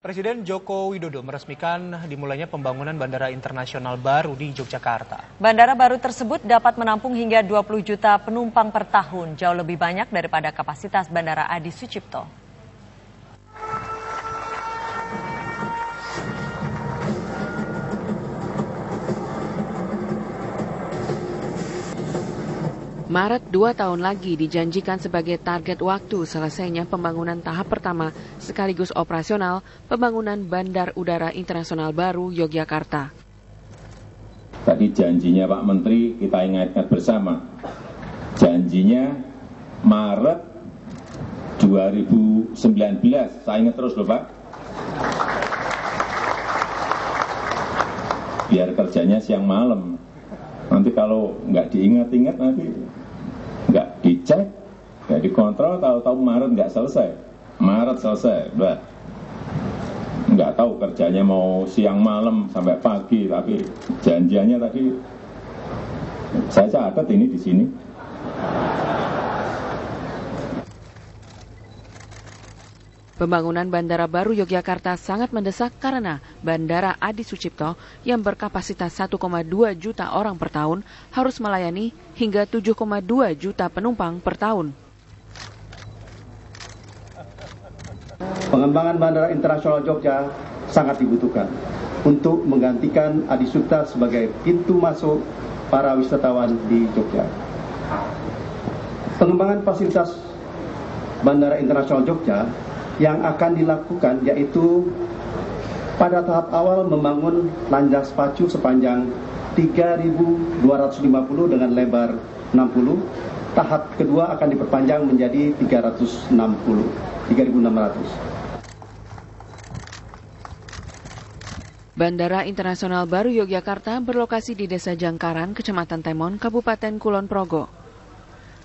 Presiden Joko Widodo meresmikan dimulainya pembangunan bandara internasional baru di Yogyakarta. Bandara baru tersebut dapat menampung hingga 20 juta penumpang per tahun, jauh lebih banyak daripada kapasitas Bandara Adi Sucipto. Maret dua tahun lagi dijanjikan sebagai target waktu selesainya pembangunan tahap pertama sekaligus operasional pembangunan Bandar Udara Internasional baru Yogyakarta. Tadi janjinya Pak Menteri kita ingatkan bersama. Janjinya Maret 2019. Saya ingat terus loh Pak. Biar kerjanya siang malam. Nanti kalau nggak diingat-ingat nanti nggak dicek, nggak dikontrol, tahu-tahu Maret nggak selesai. Maret selesai, udah. Nggak tahu kerjanya mau siang malam sampai pagi, tapi janjiannya tadi saya catat ini di sini. Pembangunan Bandara Baru Yogyakarta sangat mendesak karena Bandara Adi Sucipto yang berkapasitas 1,2 juta orang per tahun harus melayani hingga 7,2 juta penumpang per tahun. Pengembangan Bandara Internasional Jogja sangat dibutuhkan untuk menggantikan Adi Sucipto sebagai pintu masuk para wisatawan di Jogja. Pengembangan fasilitas Bandara Internasional Jogja yang akan dilakukan yaitu pada tahap awal membangun landas pacu sepanjang 3.250 dengan lebar 60. Tahap kedua akan diperpanjang menjadi 360, 3.600. Bandara Internasional Baru Yogyakarta berlokasi di Desa Jangkaran, Kecamatan Temon, Kabupaten Kulon Progo.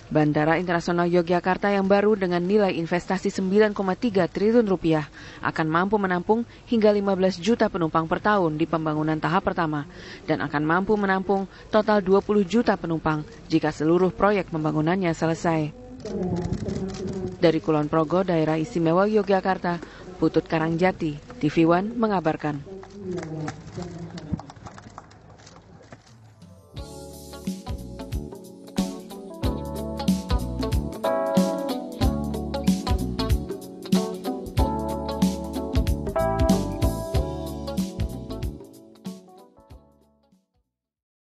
Bandara Internasional Yogyakarta yang baru dengan nilai investasi 9,3 triliun rupiah akan mampu menampung hingga 15 juta penumpang per tahun di pembangunan tahap pertama dan akan mampu menampung total 20 juta penumpang jika seluruh proyek pembangunannya selesai. Dari Kulon Progo, Daerah Istimewa Yogyakarta, Putut Karangjati, TV One mengabarkan.